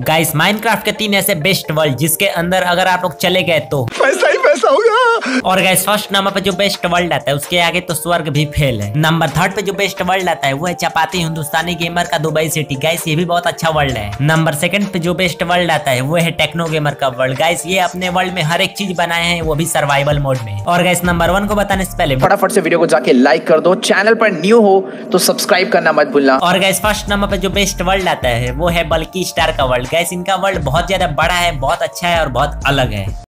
Guys Minecraft के तीन ऐसे बेस्ट वर्ल्ड जिसके अंदर अगर आप लोग चले गए तो। पैसा ही पैसा होगा और गाइस फ़र्स्ट नंबर पे जो बेस्ट वर्ल्ड आता है उसके आगे तो स्वर्ग भी फेल है। नंबर थर्ड पे जो बेस्ट वर्ल्ड आता है वो है चपाती हिंदुस्तानी गेमर का दुबई सिटी गाइस ये भी बहुत अच्छा वर्ल्ड है। नंबर सेकंड पे जो बेस्ट वर्ल्ड आता है वो है टेक्नो गेमर का वर्ल्ड गाइस ये अपने वर्ल्ड में हर एक चीज़ बनाए हैं वो भी सर्वाइवल मोड में। और गाइस नंबर वन को बताने से पहले फटाफट से वीडियो को जाके लाइक कर दो। चैनल पर न्यू हो तो सब्सक्राइब करना मत भूलना। और गैस फ़र्स्ट नंबर पे जो बेस्ट वर्ल्ड आता है वो है बल्कि स्टार का वर्ल्ड गैस इनका वर्ल्ड बहुत ज़्यादा बड़ा है बहुत अच्छा है और बहुत अलग है।